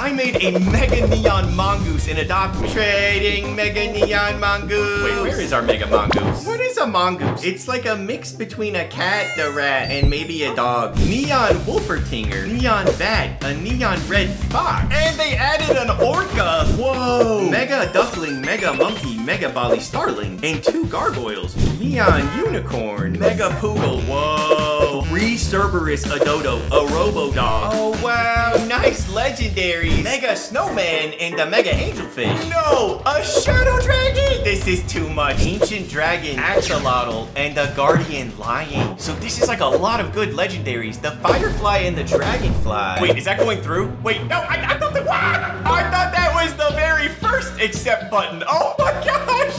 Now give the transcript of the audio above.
I made a Mega Neon Mongoose in a dock. Trading Mega Neon Mongoose. Wait, where is our Mega Mongoose? What is a mongoose? It's like a mix between a cat, a rat, and maybe a dog. Neon Wolpertinger, Neon Bat, a neon red fox, and they added an orca. Whoa! Mega Duckling, Mega Monkey, Mega Bali Starling, and two gargoyles. Neon Unicorn, Mega Poodle. Whoa! Three Cerberus, a Dodo, a Robo Dog. Oh wow! Nice legendary. Mega Snowman and the Mega Angelfish. No, a Shadow Dragon. This is too much. Ancient Dragon, Axolotl, and a Guardian Lion. So this is like a lot of good legendaries. The Firefly and the Dragonfly. Wait, is that going through? Wait, no, I, I thought that, what? I thought that was the very first accept button. Oh my gosh!